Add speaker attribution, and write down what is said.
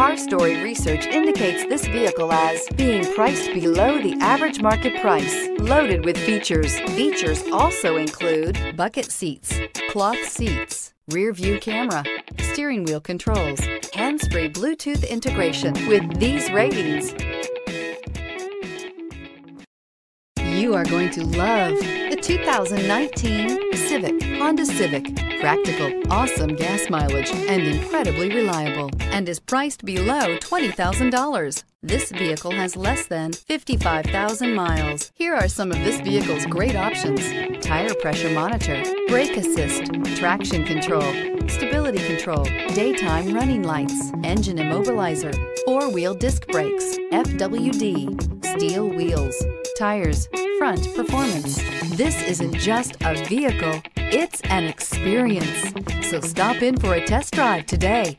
Speaker 1: CarStory research indicates this vehicle as being priced below the average market price, loaded with features. Features also include bucket seats, cloth seats, rear view camera, steering wheel controls, hands-free Bluetooth integration. With these ratings, you are going to love the 2019 Civic, Honda Civic. Practical, awesome gas mileage, and incredibly reliable, and is priced below $20,000. This vehicle has less than 55,000 miles. Here are some of this vehicle's great options. Tire pressure monitor, brake assist, traction control, stability control, daytime running lights, engine immobilizer, four-wheel disc brakes, FWD, steel wheels, tires, performance. This isn't just a vehicle, it's an experience. So stop in for a test drive today.